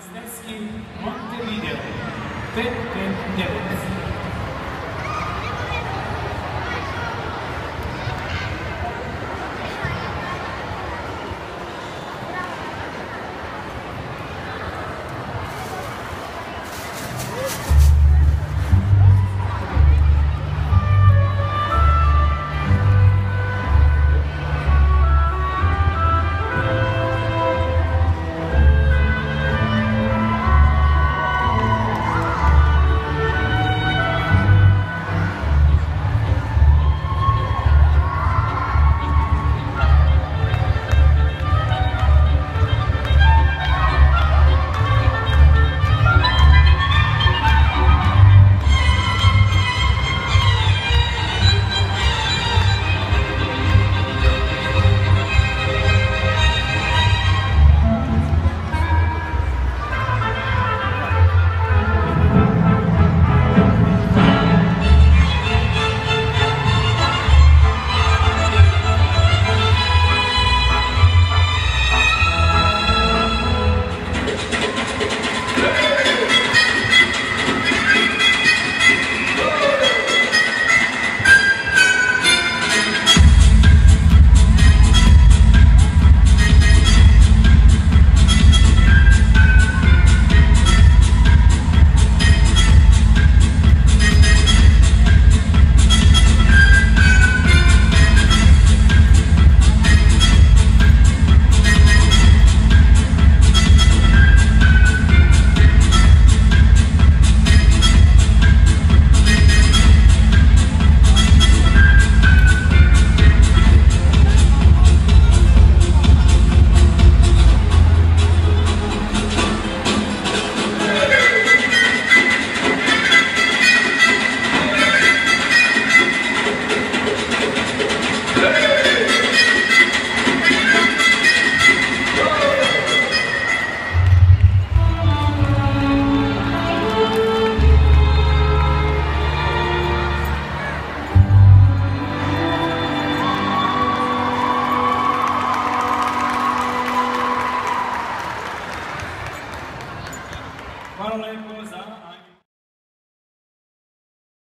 Wisniewski, Montevideo. Ten, ten, dziewięć. Hvala lepo za